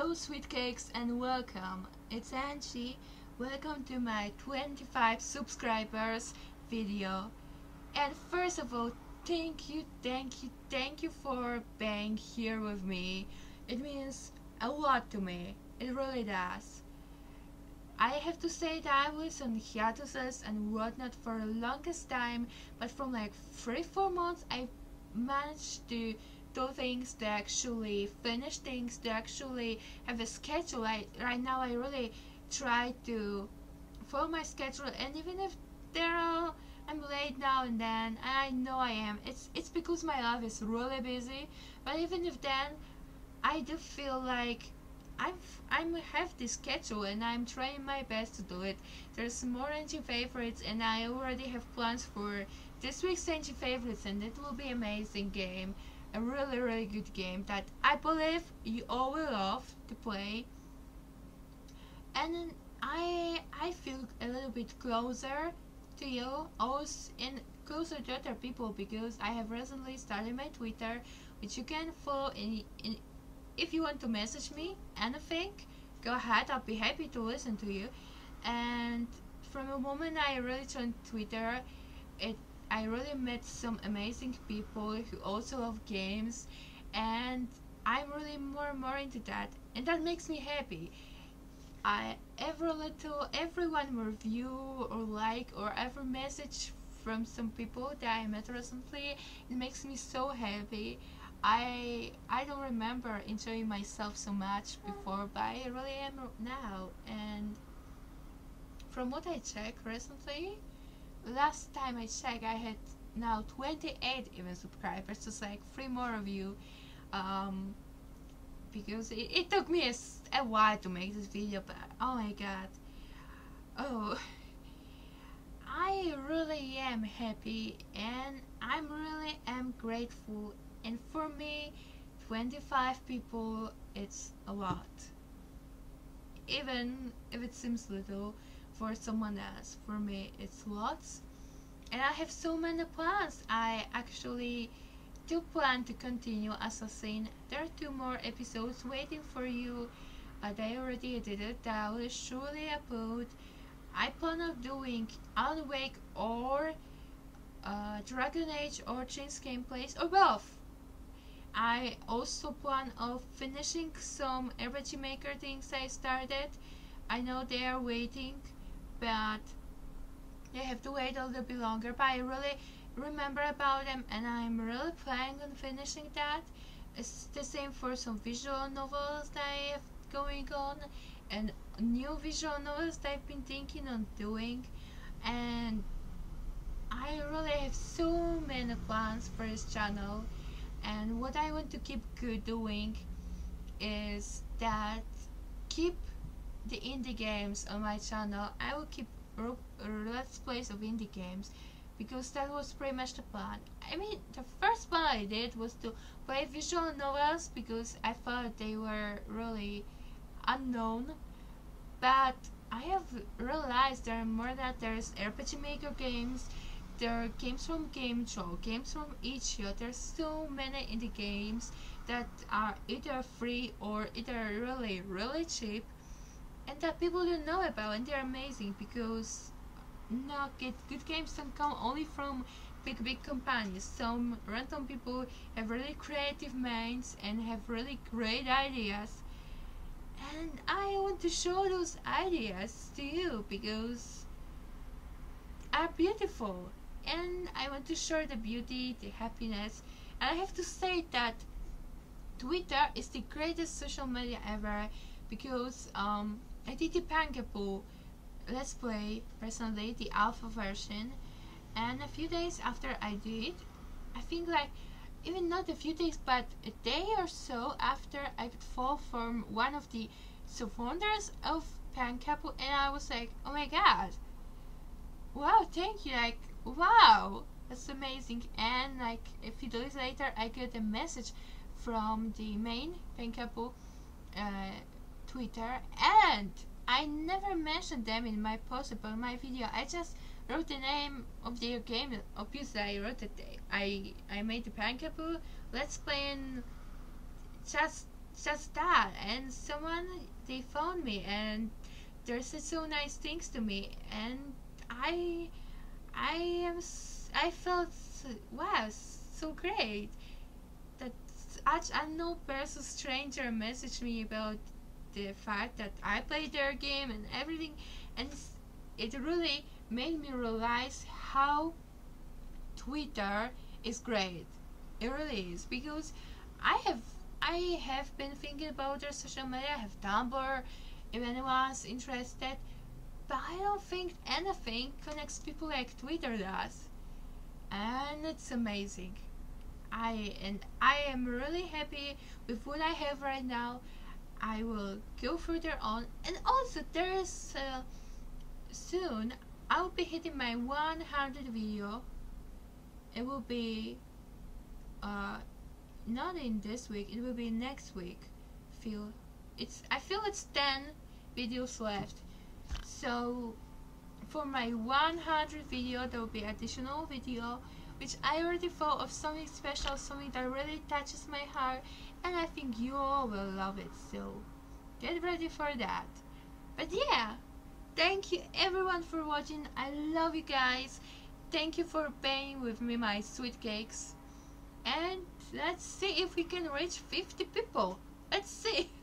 Hello sweet cakes and welcome. It's Angie. Welcome to my 25 subscribers video. And first of all, thank you, thank you, thank you for being here with me. It means a lot to me. It really does. I have to say that I was on hiatuses and whatnot for the longest time, but from like 3-4 months I managed to do things to actually finish things to actually have a schedule. I, right now I really try to follow my schedule and even if there I'm late now and then I know I am it's it's because my life is really busy. But even if then I do feel like I'm I'm have this schedule and I'm trying my best to do it. There's more engine favorites and I already have plans for this week's engine favorites and it will be amazing game a really really good game that I believe you all will love to play. And I I feel a little bit closer to you also and closer to other people because I have recently started my Twitter which you can follow in, in if you want to message me anything go ahead I'll be happy to listen to you. And from the moment I really joined Twitter it I really met some amazing people who also love games and I'm really more and more into that and that makes me happy. I every little everyone review or like or ever message from some people that I met recently it makes me so happy. I I don't remember enjoying myself so much before but I really am now and from what I checked recently last time I checked I had now 28 even subscribers just like three more of you. Um, because it, it took me a, a, while to make this video but oh my god. Oh I really am happy and I'm really am grateful. And for me 25 people it's a lot. Even if it seems little for someone else. For me, it's lots. And I have so many plans. I actually do plan to continue Assassin. There are two more episodes waiting for you. I already did it. I will surely upload. I plan on doing Alan Wake or uh, Dragon Age or Chains gameplays or both. I also plan of finishing some RPG Maker things I started. I know they are waiting but they have to wait a little bit longer. But I really remember about them and I'm really planning on finishing that. It's the same for some visual novels that I have going on and new visual novels that I've been thinking on doing. And I really have so many plans for this channel. And what I want to keep doing is that keep the indie games on my channel I will keep let's plays of indie games because that was pretty much the plan. I mean the first plan I did was to play visual novels because I thought they were really unknown but I have realized there are more that. There's RPG Maker games there are games from Game Jolt, games from itch.io, there's so many indie games that are either free or either really really cheap and that people don't know about and they're amazing because not get good games don't come only from big big companies. Some random people have really creative minds and have really great ideas. And I want to show those ideas to you because are beautiful. And I want to show the beauty the happiness. And I have to say that Twitter is the greatest social media ever because um, I did the Pankapu Let's Play recently, the alpha version, and a few days after I did, I think like even not a few days but a day or so after I could fall from one of the founders of Pankapu and I was like, oh my god, wow, thank you, like, wow, that's amazing. And like a few days later, I get a message from the main Pankapu uh, Twitter and I never mentioned them in my post about my video. I just wrote the name of their game. Obviously, I wrote it. I I made the Pankapu. Let's play just just that and someone they found me and they said so nice things to me and I I am I felt wow so great that such unknown person stranger messaged me about the fact that I played their game and everything and it really made me realize how Twitter is great. It really is because I have I have been thinking about their social media I have Tumblr if anyone's interested but I don't think anything connects people like Twitter does. And it's amazing. I and I am really happy with what I have right now I will go further on and also there is uh, soon I will be hitting my 100 video. It will be uh, not in this week it will be next week. Feel it's I feel it's 10 videos left. So for my 100 video there will be additional video which I already thought of something special something that really touches my heart and I think you all will love it so get ready for that. But yeah thank you everyone for watching. I love you guys. Thank you for paying with me my sweet cakes. And let's see if we can reach 50 people. Let's see